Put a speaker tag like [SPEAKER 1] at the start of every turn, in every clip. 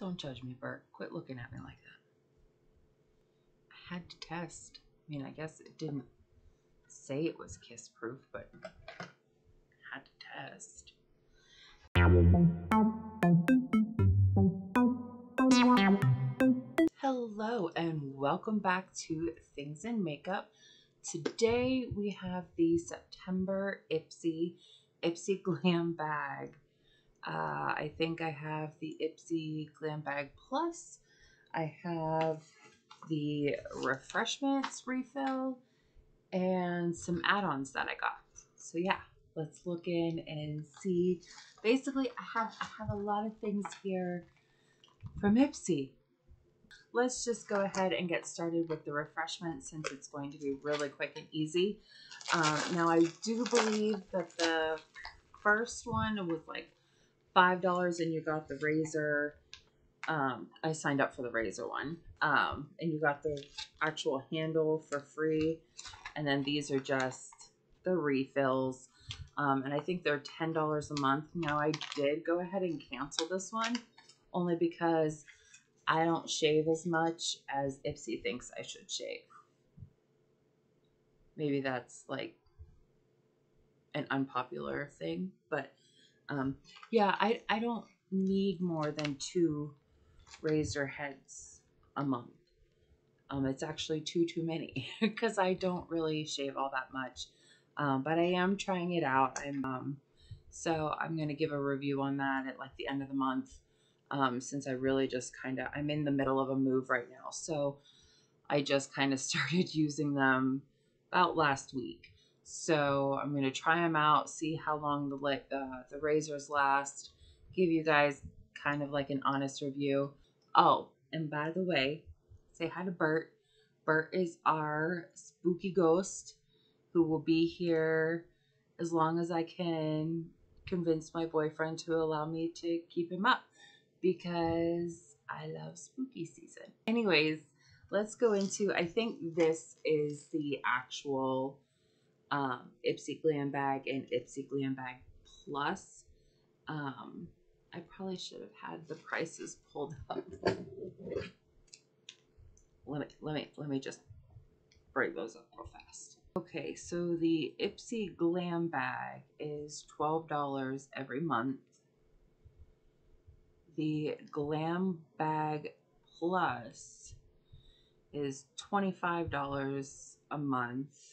[SPEAKER 1] Don't judge me, Bert. Quit looking at me like that. I had to test. I mean, I guess it didn't say it was kiss proof, but I had to test. Hello, and welcome back to Things in Makeup. Today we have the September Ipsy Ipsy Glam Bag. Uh, I think I have the Ipsy Glam Bag Plus. I have the refreshments refill and some add-ons that I got. So yeah, let's look in and see. Basically, I have I have a lot of things here from Ipsy. Let's just go ahead and get started with the refreshment since it's going to be really quick and easy. Um, now, I do believe that the first one was like $5 and you got the razor. Um, I signed up for the razor one. Um, and you got the actual handle for free. And then these are just the refills. Um, and I think they're $10 a month. Now, I did go ahead and cancel this one only because I don't shave as much as Ipsy thinks I should shave. Maybe that's like an unpopular thing, but um, yeah, I, I don't need more than two razor heads a month. Um, it's actually two too many because I don't really shave all that much. Um, but I am trying it out. I'm um, so I'm gonna give a review on that at like the end of the month. Um, since I really just kind of I'm in the middle of a move right now, so I just kind of started using them about last week. So I'm gonna try them out, see how long the uh, the razors last, give you guys kind of like an honest review. Oh, and by the way, say hi to Bert. Bert is our spooky ghost who will be here as long as I can convince my boyfriend to allow me to keep him up because I love spooky season. Anyways, let's go into I think this is the actual um, Ipsy Glam Bag and Ipsy Glam Bag Plus. Um, I probably should have had the prices pulled up. Let me let me let me just break those up real fast. Okay, so the Ipsy Glam Bag is twelve dollars every month. The Glam Bag Plus is twenty five dollars a month,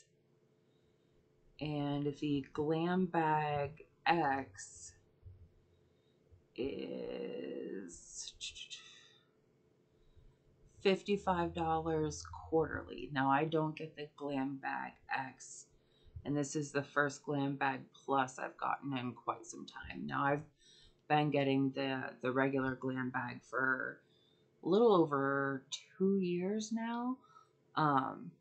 [SPEAKER 1] and the Glam Bag X is $55 quarterly. Now, I don't get the Glam Bag X, and this is the first Glam Bag Plus I've gotten in quite some time. Now, I've been getting the, the regular Glam Bag for a little over two years now. Um,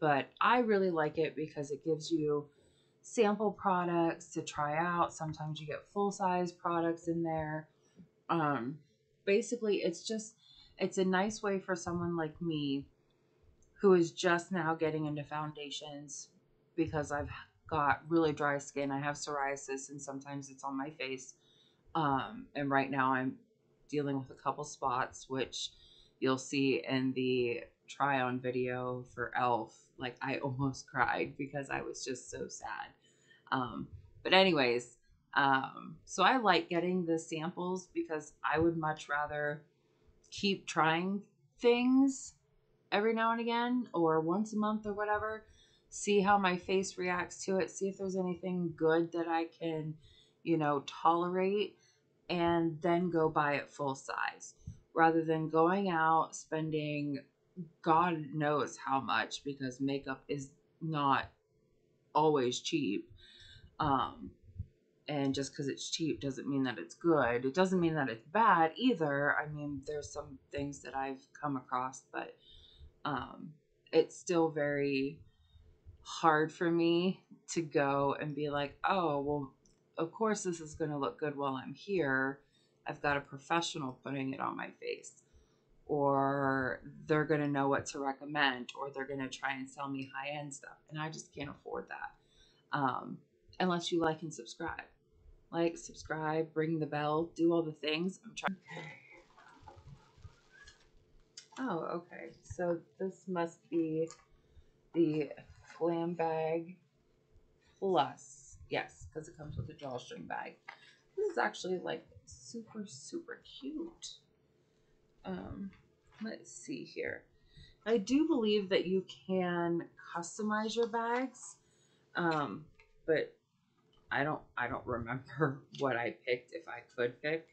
[SPEAKER 1] but I really like it because it gives you sample products to try out. Sometimes you get full size products in there. Um, basically, it's just it's a nice way for someone like me who is just now getting into foundations because I've got really dry skin. I have psoriasis and sometimes it's on my face. Um, and right now I'm dealing with a couple spots, which you'll see in the try on video for ELF. Like I almost cried because I was just so sad. Um, but anyways, um, so I like getting the samples because I would much rather keep trying things every now and again or once a month or whatever. See how my face reacts to it. See if there's anything good that I can, you know, tolerate and then go buy it full size rather than going out spending God knows how much because makeup is not always cheap. Um, and just because it's cheap doesn't mean that it's good. It doesn't mean that it's bad either. I mean, there's some things that I've come across, but um, it's still very hard for me to go and be like, oh, well, of course this is going to look good while I'm here. I've got a professional putting it on my face. Or they're going to know what to recommend, or they're going to try and sell me high end stuff. And I just can't afford that um, unless you like and subscribe like, subscribe, ring the bell, do all the things. I'm trying. Oh, okay. So this must be the glam bag plus. Yes, because it comes with a drawstring bag. This is actually like super, super cute. Um, let's see here. I do believe that you can customize your bags, um, but I don't. I don't remember what I picked if I could pick.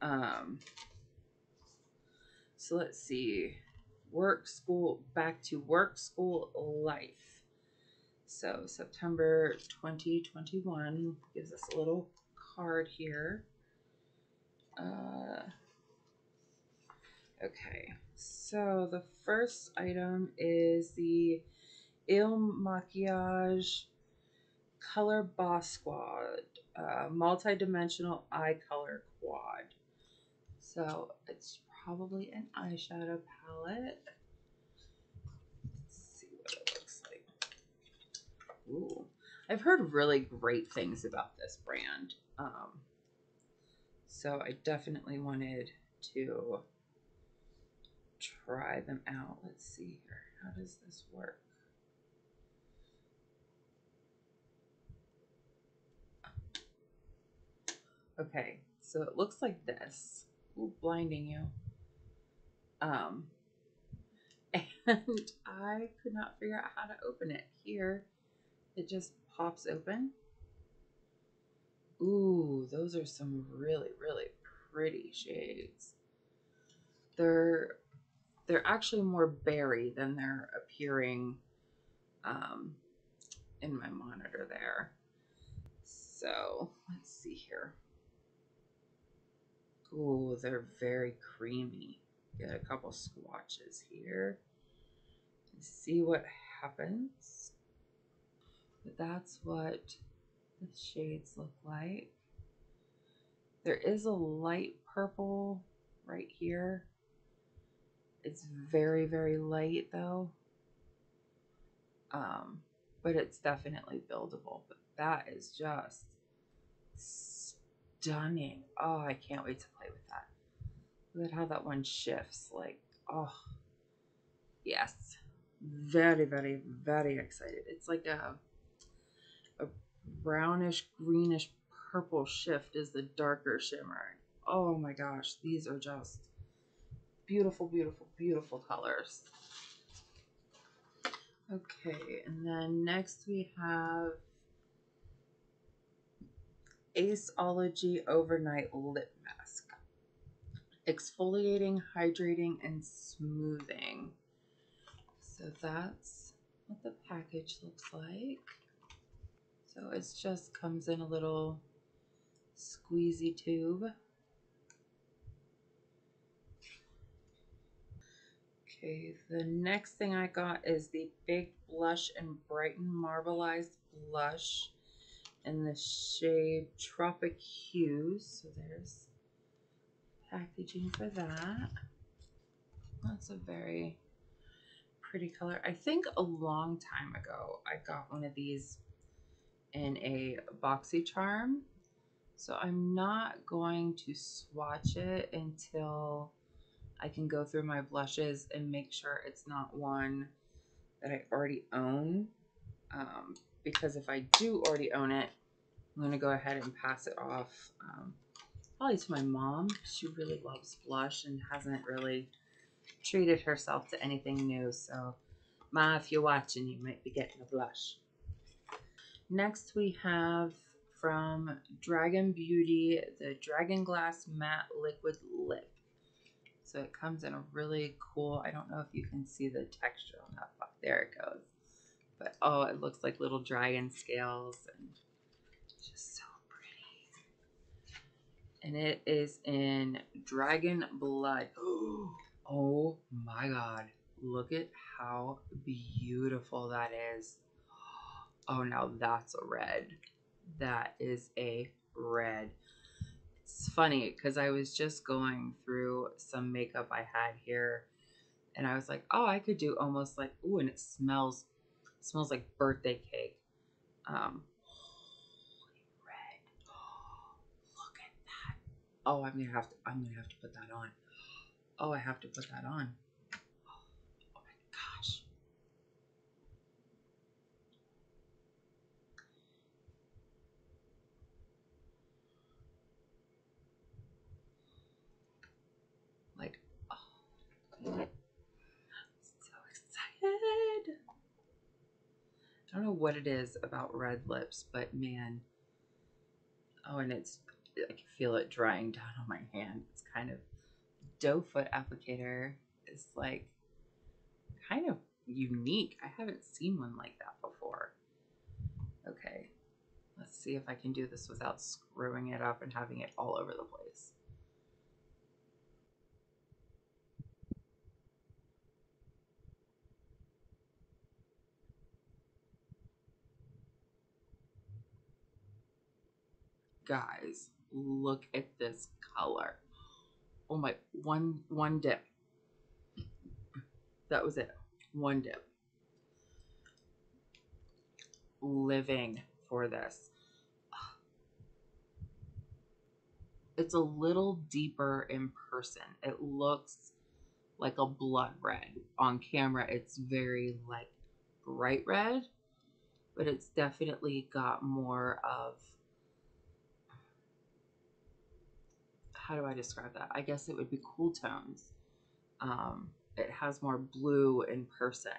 [SPEAKER 1] Um, so let's see. Work, school, back to work, school, life. So September 2021 gives us a little card here. Uh, okay, so the first item is the Il Makiage Color Boss Quad uh, Multi-Dimensional Eye Color Quad. So it's probably an eyeshadow palette. Let's see what it looks like. Ooh, I've heard really great things about this brand. Um, so I definitely wanted to try them out. Let's see here. How does this work? Okay, so it looks like this. Ooh, blinding you. Um, and I could not figure out how to open it. Here, it just pops open. Ooh, those are some really, really pretty shades. They're they're actually more berry than they're appearing um, in my monitor there. So let's see here. Ooh, they're very creamy. Get a couple swatches here. See what happens. But that's what the shades look like. There is a light purple right here. It's very, very light though. Um, but it's definitely buildable. But that is just stunning. Oh, I can't wait to play with that. Look at how that one shifts. Like, oh, yes. Very, very, very excited. It's like a, a brownish, greenish, purple shift is the darker shimmer. Oh my gosh, these are just beautiful, beautiful, beautiful colors. Okay, and then next we have Aceology Overnight Lip Mask. Exfoliating, hydrating, and smoothing. So that's what the package looks like. So it just comes in a little squeezy tube. Okay, the next thing I got is the Baked Blush and Brighten Marbleized Blush in the shade Tropic Hues. So there's packaging for that. That's a very pretty color. I think a long time ago I got one of these in a BoxyCharm. So I'm not going to swatch it until I can go through my blushes and make sure it's not one that I already own. Um, because if I do already own it, I'm going to go ahead and pass it off um, probably to my mom. She really loves blush and hasn't really treated herself to anything new. So, Ma, if you're watching, you might be getting a blush. Next, we have from Dragun Beauty the Dragunglass Matte Liquid Lip. So it comes in a really cool, I don't know if you can see the texture on that. There it goes. But oh, it looks like little dragon scales and just so pretty. And it is in Dragun Blood. Oh my god. Look at how beautiful that is. Oh, now that's a red. That is a red. It's funny because I was just going through some makeup I had here and I was like, oh, I could do almost like, ooh, and it smells, it smells like birthday cake. Um, red. Oh, look at that. Oh, I'm gonna have to, I'm gonna have to put that on. Oh, I have to put that on. Oh my gosh. Like, oh, I'm so excited. I don't know what it is about red lips, but man. Oh, and it's, I can feel it drying down on my hand. It's kind of, doe foot applicator is like kind of unique. I haven't seen one like that before. Okay, let's see if I can do this without screwing it up and having it all over the place. Guys, look at this color. Oh my, one one dip. That was it. One dip. Living for this. It's a little deeper in person. It looks like a blood red. On camera, it's very like bright red, but it's definitely got more of how do I describe that? I guess it would be cool tones. Um, it has more blue in person.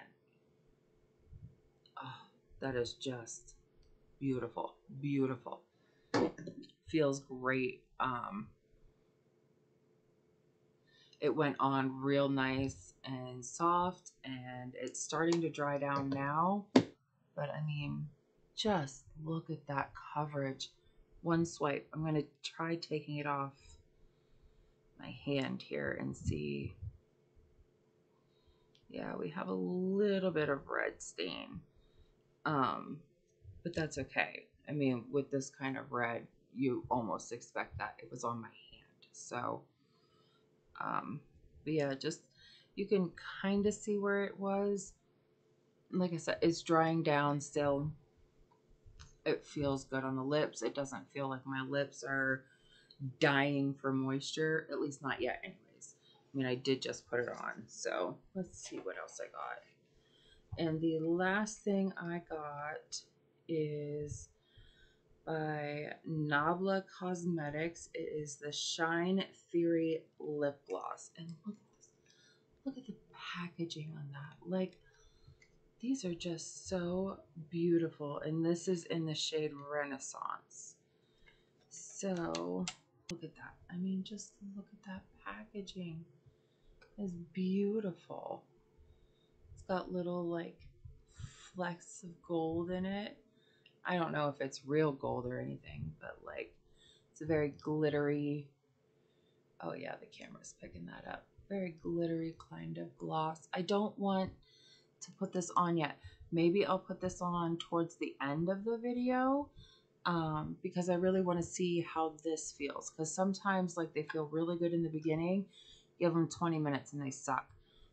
[SPEAKER 1] Oh, that is just beautiful, beautiful. Feels great. Um, it went on real nice and soft, and it's starting to dry down now. But I mean, just look at that coverage. One swipe. I'm going to try taking it off my hand here and see. Yeah, we have a little bit of red stain. Um, but that's okay. I mean, with this kind of red, you almost expect that it was on my hand. So, um, but yeah, just you can kind of see where it was. Like I said, it's drying down still. It feels good on the lips. It doesn't feel like my lips are dying for moisture, at least not yet, anyways. I mean, I did just put it on, so let's see what else I got. And the last thing I got is by Nabla Cosmetics. It is the Shine Theory Lip Gloss. And look at this. Look at the packaging on that. Like, these are just so beautiful. And this is in the shade Renaissance. So, look at that. I mean, just look at that packaging. It's beautiful. It's got little like flecks of gold in it. I don't know if it's real gold or anything, but like it's a very glittery. Oh yeah, the camera's picking that up. Very glittery kind of gloss. I don't want to put this on yet. Maybe I'll put this on towards the end of the video um, because I really want to see how this feels. Because sometimes like they feel really good in the beginning, give them 20 minutes and they suck.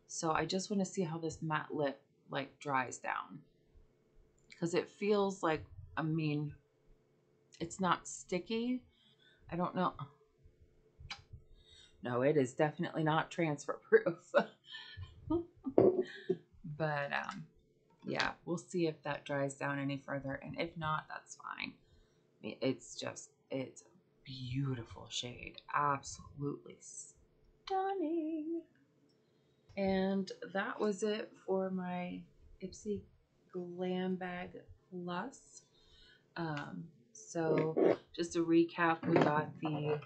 [SPEAKER 1] So I just want to see how this matte lip like dries down. Because it feels like, I mean, it's not sticky. I don't know. No, it is definitely not transfer proof. but um, yeah, we'll see if that dries down any further. And if not, that's fine. It's just, it's a beautiful shade. Absolutely stunning. And that was it for my Ipsy Glam Bag Plus. Um, so just to recap, we got the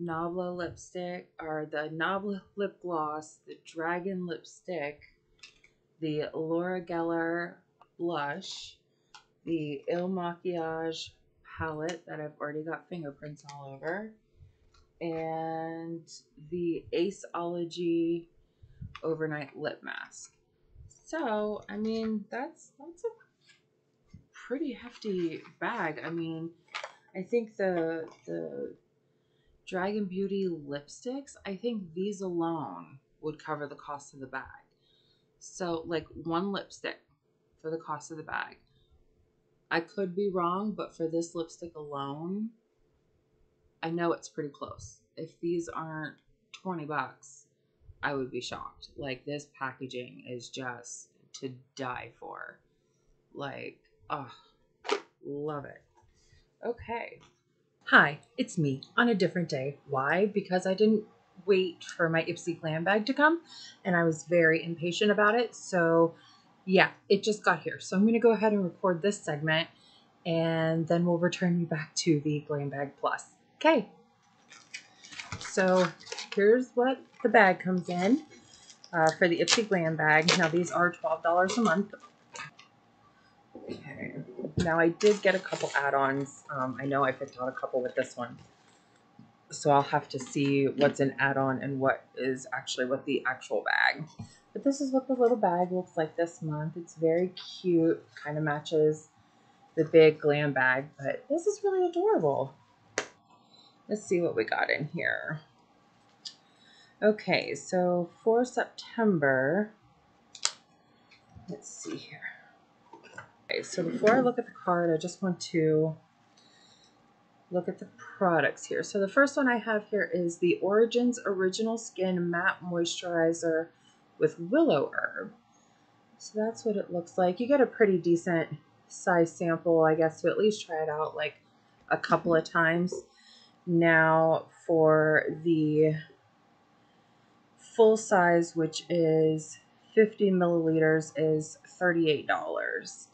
[SPEAKER 1] Nabla lipstick, or the Nabla lip gloss, the Dragun lipstick, the Laura Geller blush, the Il Makiage palette that I've already got fingerprints all over, and the Aceology overnight lip mask. So, I mean, that's that's a pretty hefty bag. I mean, I think the the Dragun Beauty lipsticks, I think these alone would cover the cost of the bag. So, like one lipstick for the cost of the bag. I could be wrong, but for this lipstick alone, I know it's pretty close. If these aren't 20 bucks, I would be shocked. Like this packaging is just to die for. Like, oh, love it. Okay. Hi, it's me on a different day. Why? Because I didn't wait for my Ipsy glam bag to come and I was very impatient about it. So, yeah, it just got here. So, I'm going to go ahead and record this segment and then we'll return you back to the glam bag plus. Okay. So, here's what the bag comes in uh, for the Ipsy glam bag. Now, these are $12 a month. Okay. Now I did get a couple add-ons. Um, I know I picked out a couple with this one. So I'll have to see what's an add-on and what is actually with the actual bag. But this is what the little bag looks like this month. It's very cute. Kind of matches the big glam bag. But this is really adorable. Let's see what we got in here. Okay, so for September, let's see here. Okay, so before I look at the card, I just want to look at the products here. So the first one I have here is the Origins Original Skin Matte Moisturizer with Willow Herb. So that's what it looks like. You get a pretty decent size sample, I guess, to at least try it out like a couple of times. Now for the full size, which is 50 milliliters, is $38.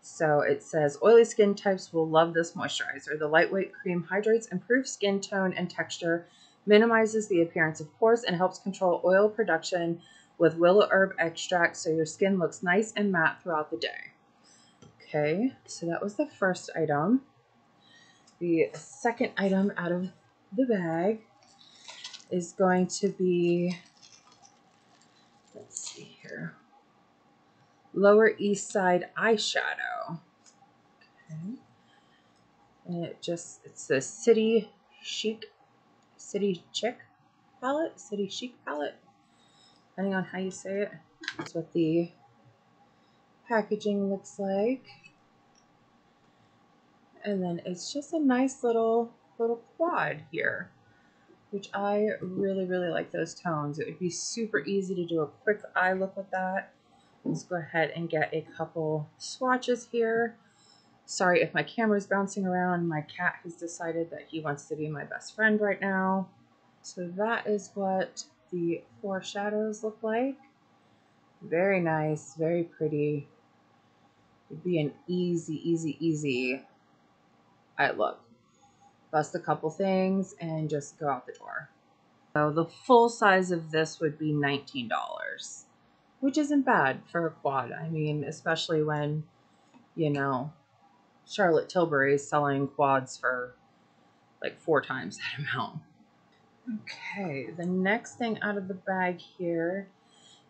[SPEAKER 1] So it says oily skin types will love this moisturizer. The lightweight cream hydrates, improves skin tone and texture, minimizes the appearance of pores, and helps control oil production with willow herb extract so your skin looks nice and matte throughout the day. Okay, so that was the first item. The second item out of the bag is going to be, let's see here, Lower East Side eyeshadow. Okay. And it just, it's the City Chic, City Chic palette, City Chic palette, depending on how you say it. That's what the packaging looks like. And then it's just a nice little, little quad here, which I really, really like those tones. It would be super easy to do a quick eye look with that Let's go ahead and get a couple swatches here. Sorry if my camera is bouncing around. My cat has decided that he wants to be my best friend right now. So that is what the four shadows look like. Very nice, very pretty. It'd be an easy, easy, easy eye look. Bust a couple things and just go out the door. So the full size of this would be $19 which isn't bad for a quad. I mean, especially when, you know, Charlotte Tilbury is selling quads for like four times that amount. Okay, the next thing out of the bag here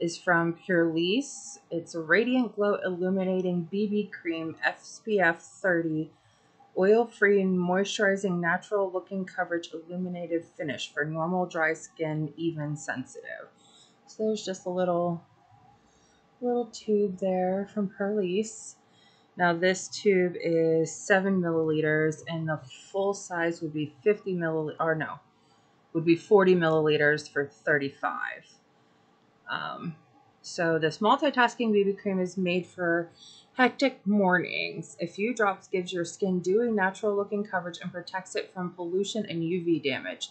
[SPEAKER 1] is from Purlisse. It's a Radiant Glow Illuminating BB Cream SPF 30 Oil-free and moisturizing natural looking coverage illuminated finish for normal dry skin, even sensitive. So there's just a little little tube there from Purlisse. Now this tube is seven milliliters and the full size would be 50 milliliters, or no, would be 40 milliliters for 35. Um, so this multitasking BB cream is made for hectic mornings. A few drops gives your skin dewy, natural looking coverage and protects it from pollution and UV damage.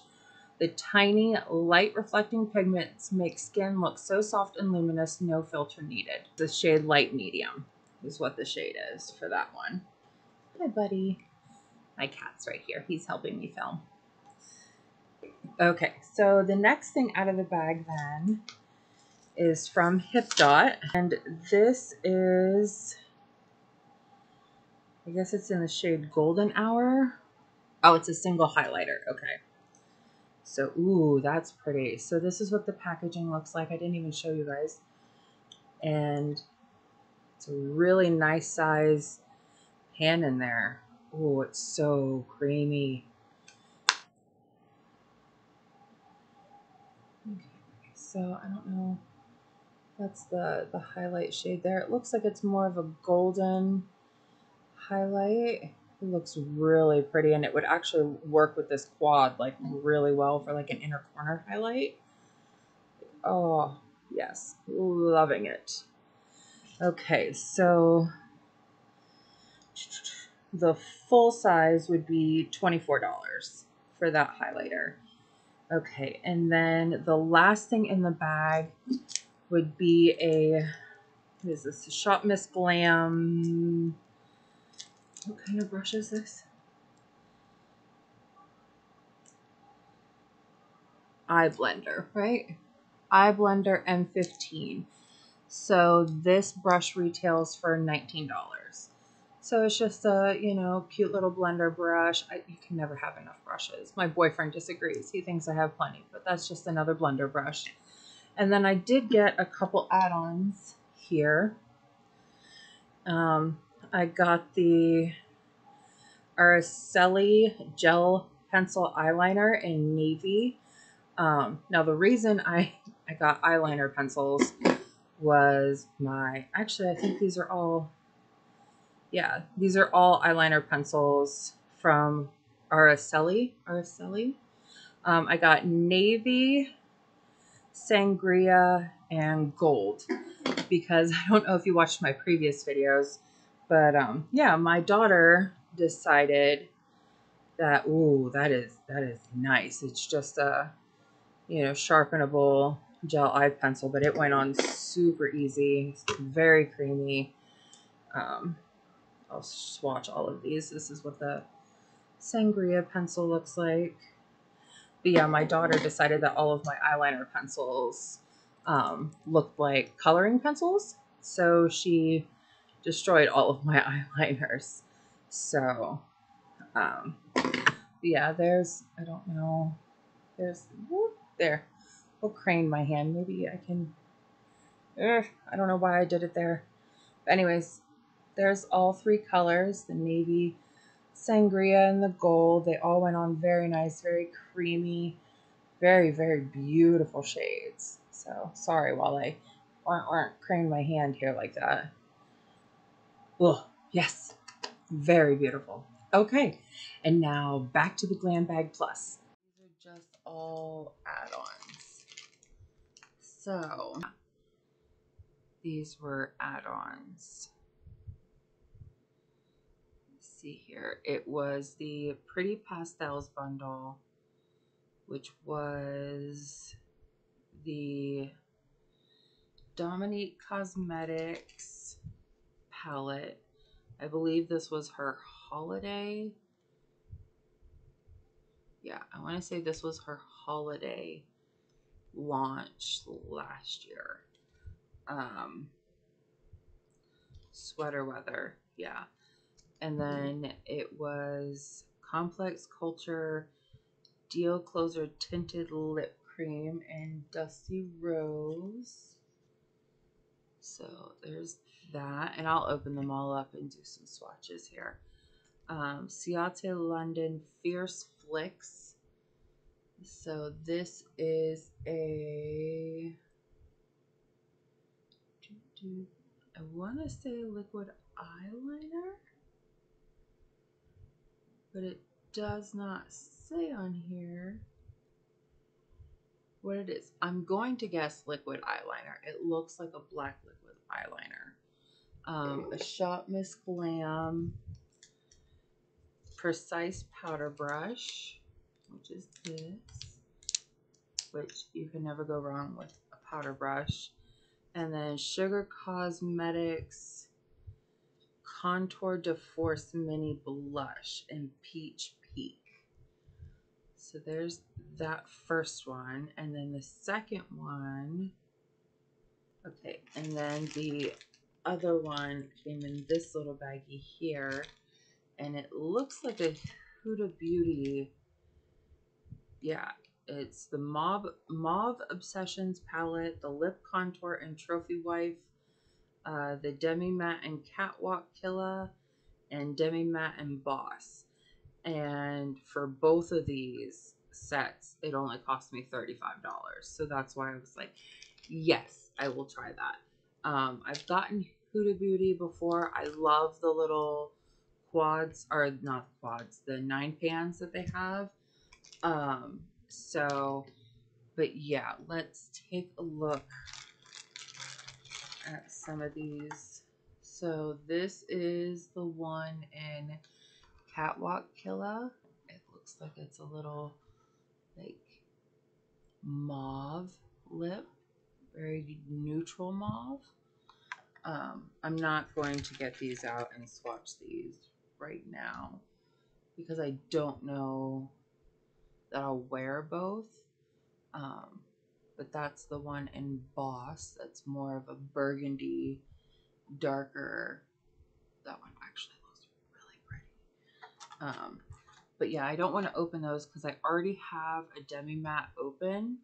[SPEAKER 1] The tiny light reflecting pigments make skin look so soft and luminous, no filter needed. The shade light medium is what the shade is for that one. Hi, buddy. My cat's right here. He's helping me film. Okay, so the next thing out of the bag then is from Hipdot, And this is, I guess it's in the shade Golden Hour. Oh, it's a single highlighter. Okay. So, ooh, that's pretty. So this is what the packaging looks like. I didn't even show you guys. And it's a really nice size pan in there. Oh, it's so creamy. So I don't know. That's the, the highlight shade there. It looks like it's more of a golden highlight. It looks really pretty and it would actually work with this quad like really well for like an inner corner highlight. Oh, yes, loving it. Okay, so the full size would be $24 for that highlighter. Okay, and then the last thing in the bag would be a, what is this, a Shop Miss Glam, what kind of brush is this? Eye blender, right? Eye blender M15. So this brush retails for $19. So it's just a, you know, cute little blender brush. I, you can never have enough brushes. My boyfriend disagrees. He thinks I have plenty, but that's just another blender brush. And then I did get a couple add-ons here. Um, I got the Araceli gel pencil eyeliner in navy. Um, now the reason I, I got eyeliner pencils was my, actually I think these are all, yeah, these are all eyeliner pencils from Araceli. Araceli. Um, I got navy, sangria, and gold because I don't know if you watched my previous videos, but um, yeah, my daughter decided that ooh, that is that is nice. It's just a you know sharpenable gel eye pencil, but it went on super easy, very creamy. Um, I'll swatch all of these. This is what the sangria pencil looks like. But yeah, my daughter decided that all of my eyeliner pencils um, looked like coloring pencils. So she destroyed all of my eyeliners. So, um, yeah, there's, I don't know, there's, whoop, there, we'll crane my hand. Maybe I can, I don't know why I did it there. But anyways, there's all three colors, the navy, sangria, and the gold. They all went on very nice, very creamy, very, very beautiful shades. So sorry while I aren't, aren't crane my hand here like that. Oh, yes. Very beautiful. Okay, and now back to the Glam Bag Plus. These are just all add-ons. So, these were add-ons. See here, it was the Pretty Pastels bundle, which was the Dominique Cosmetics palette I believe this was her holiday. Yeah, I want to say this was her holiday launch last year. Um, sweater weather, yeah. And then it was Complex Culture Deal Closer Tinted Lip Cream and Dusty Rose. So there's that, and I'll open them all up and do some swatches here. Um, Ciate London Fierce Flicks. So this is a, I want to say liquid eyeliner, but it does not say on here what it is. I'm going to guess liquid eyeliner. It looks like a black liquid eyeliner um, a Shop Miss Glam Precise Powder Brush, which is this, which you can never go wrong with a powder brush. And then Sugar Cosmetics Contour de Force Mini Blush in Peach Peak. So there's that first one. And then the second one, okay, and then the other one came in this little baggie here. And it looks like a Huda Beauty. Yeah, it's the Mauve, Mauve Obsessions palette, the Lip Contour and Trophy Wife, uh, the Demi Matte and Catwalk Killer, and Demi Matte and Boss. And for both of these sets, it only cost me $35. So that's why I was like, yes, I will try that. Um, I've gotten Huda Beauty before. I love the little quads, or not quads, the nine pans that they have. Um, so but yeah, let's take a look at some of these. So this is the one in Catwalk Killa. It looks like it's a little like mauve lip, very neutral mauve. Um, I'm not going to get these out and swatch these right now because I don't know that I'll wear both. Um, but that's the one in Boss. That's more of a burgundy, darker. That one actually looks really pretty. Um, but yeah, I don't want to open those because I already have a demi matte open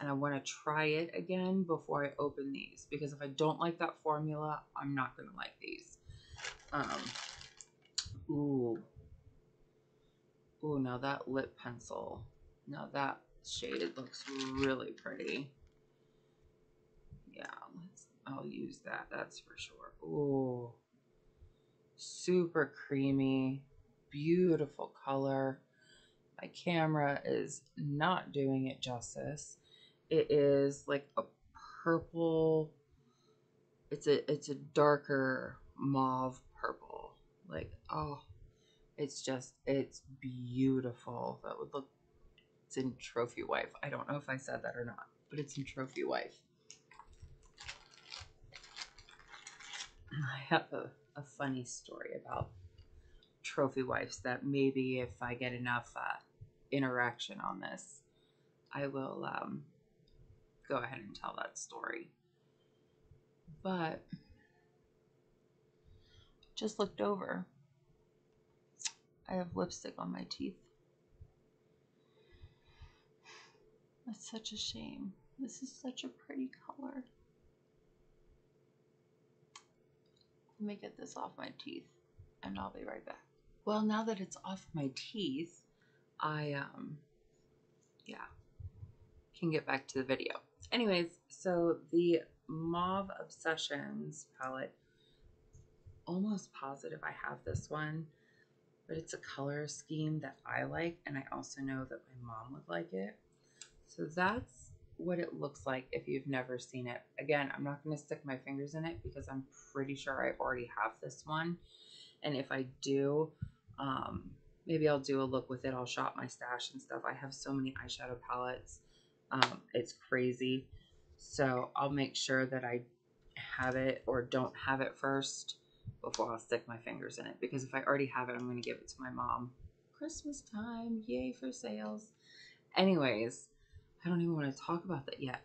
[SPEAKER 1] and I want to try it again before I open these because if I don't like that formula, I'm not going to like these. Um, ooh. Ooh, now that lip pencil. Now that shade looks really pretty. Yeah, let's, I'll use that. That's for sure. Ooh. Super creamy. Beautiful color. My camera is not doing it justice. It is like a purple. It's a it's a darker mauve purple. Like oh, it's just it's beautiful. That would look. It's in Trophy Wife. I don't know if I said that or not, but it's in Trophy Wife. I have a, a funny story about trophy wives that maybe if I get enough uh, interaction on this, I will um, go ahead and tell that story. But just looked over. I have lipstick on my teeth. That's such a shame. This is such a pretty color. Let me get this off my teeth and I'll be right back. Well, now that it's off my teeth, I, um, yeah, can get back to the video. Anyways, so the Mauve Obsessions palette, almost positive I have this one, but it's a color scheme that I like, and I also know that my mom would like it. So that's what it looks like if you've never seen it. Again, I'm not going to stick my fingers in it because I'm pretty sure I already have this one. And if I do, um, maybe I'll do a look with it. I'll shop my stash and stuff. I have so many eyeshadow palettes. Um, it's crazy. So I'll make sure that I have it or don't have it first before I'll stick my fingers in it. Because if I already have it, I'm going to give it to my mom. Christmas time. Yay for sales. Anyways, I don't even want to talk about that yet.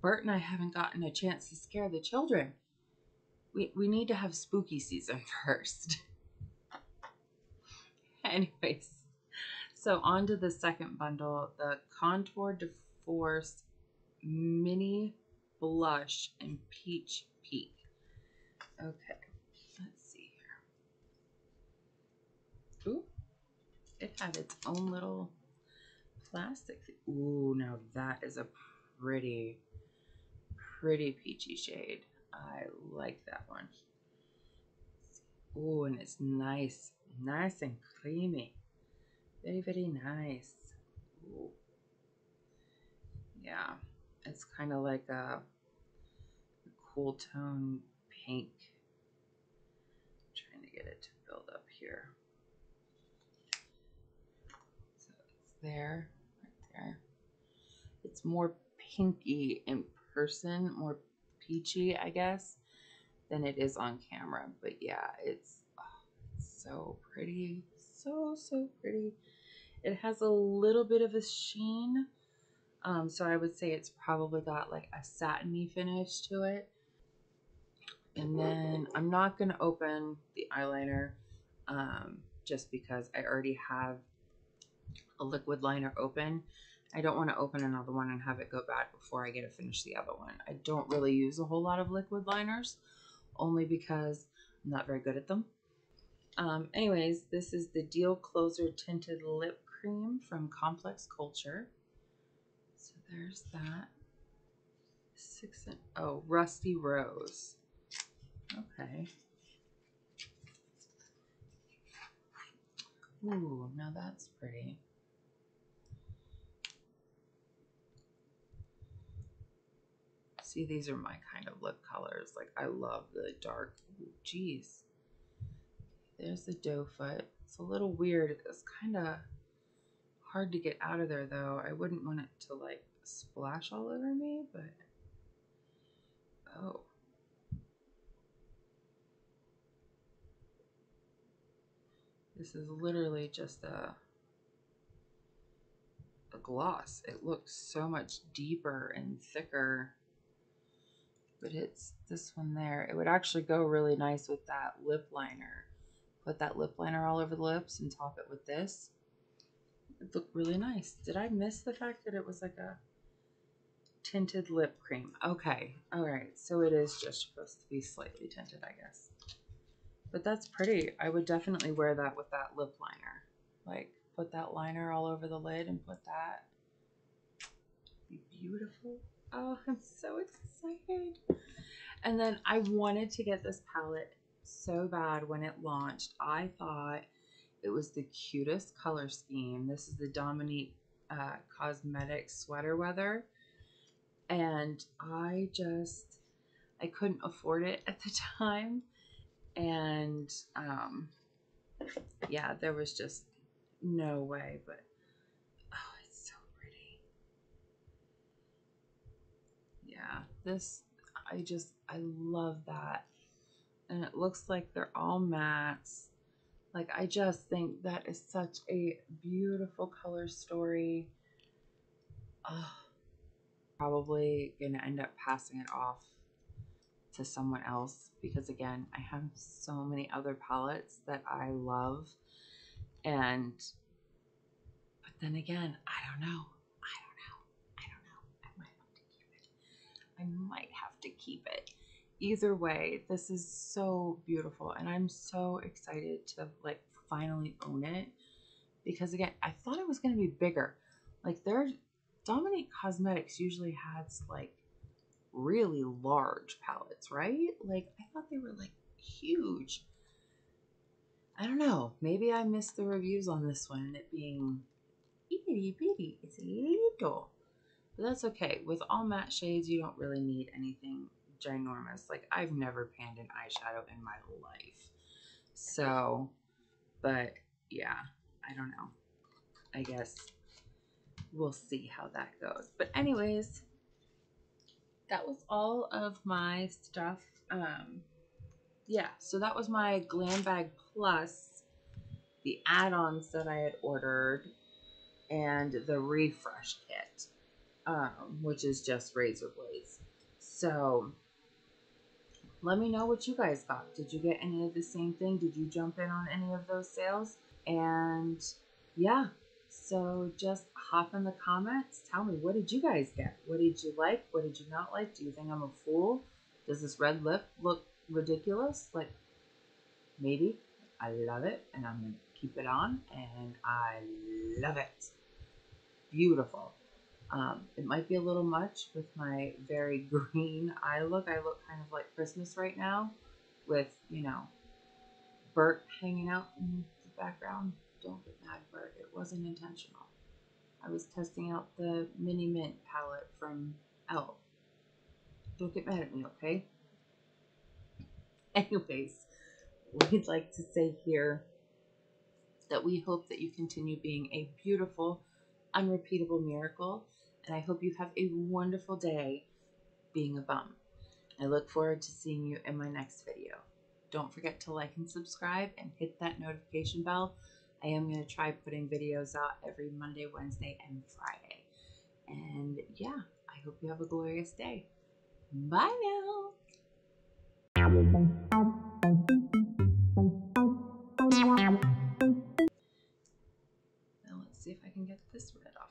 [SPEAKER 1] Bert and I haven't gotten a chance to scare the children. We, we need to have spooky season first. Anyways, so on to the second bundle the Contour de Force Mini Blush in Peach Peak. Okay, let's see here. Ooh, it had its own little plastic. Ooh, now that is a pretty, pretty peachy shade. I like that one. Ooh, and it's nice, nice and creamy. Very, very nice. Ooh. Yeah, it's kind of like a, cool tone pink. I'm trying to get it to build up here. So it's there It's more pinky in person, more peachy, I guess, than it is on camera. But yeah, it's, oh, it's so pretty. So, so pretty. It has a little bit of a sheen. Um, so I would say it's probably got like a satiny finish to it. And then I'm not going to open the eyeliner um, just because I already have a liquid liner open. I don't want to open another one and have it go bad before I get to finish the other one. I don't really use a whole lot of liquid liners, only because I'm not very good at them. Um, anyways, this is the Deal Closer Tinted Lip Cream from Complex Culture. So there's that. Six and oh, Rusty Rose. Okay. Ooh, now that's pretty. See, these are my kind of lip colors. Like, I love the dark. Jeez. There's the doe foot. It's a little weird. It's kind of hard to get out of there, though. I wouldn't want it to, like, splash all over me, but... Oh. This is literally just a a gloss. It looks so much deeper and thicker. But it's this one there. It would actually go really nice with that lip liner. Put that lip liner all over the lips and top it with this. It looked really nice. Did I miss the fact that it was like a tinted lip cream? Okay. All right. So it is just supposed to be slightly tinted, I guess. But that's pretty. I would definitely wear that with that lip liner. Like put that liner all over the lid and put that. Be beautiful. Oh, I'm so excited. And then I wanted to get this palette so bad when it launched. I thought it was the cutest color scheme. This is the Dominique uh, Cosmetics Sweater Weather. And I just, I couldn't afford it at the time. And um, yeah, there was just no way, but oh, it's so pretty. Yeah, this, I just, I love that. And it looks like they're all mattes. Like, I just think that is such a beautiful color story. Oh, probably to end up passing it off to someone else because, again, I have so many other palettes that I love and, but then again, I don't know. I don't know. I don't know. I might have to keep it. I might have to keep it. Either way, this is so beautiful. And I'm so excited to like finally own it. Because again, I thought it was going to be bigger. Like their Dominique Cosmetics usually has like really large palettes, right? Like I thought they were like huge. I don't know. Maybe I missed the reviews on this one and it being itty bitty. It's little. But that's okay. With all matte shades, you don't really need anything ginormous. Like, I've never panned an eyeshadow in my life. So, but yeah, I don't know. I guess we'll see how that goes. But anyways, that was all of my stuff. Um, yeah, so that was my Glam Bag Plus, the add-ons that I had ordered, and the refresh kit, um, which is just razor blades. So let me know what you guys got. Did you get any of the same thing? Did you jump in on any of those sales? And yeah, so just hop in the comments. Tell me, what did you guys get? What did you like? What did you not like? Do you think I'm a fool? Does this red lip look ridiculous. Like, maybe I love it and I'm going to keep it on and I love it. Beautiful. Um, it might be a little much with my very green eye look. I look kind of like Christmas right now with, you know, Bert hanging out in the background. Don't get mad, Bert. It wasn't intentional. I was testing out the Mini Mint palette from Elle. Don't get mad at me, okay? Anyways, we'd like to say here that we hope that you continue being a beautiful, unrepeatable miracle. And I hope you have a wonderful day being a bum. I look forward to seeing you in my next video. Don't forget to like and subscribe and hit that notification bell. I am going to try putting videos out every Monday, Wednesday, and Friday. And yeah, I hope you have a glorious day. Bye now. Now let's see if I can get this red off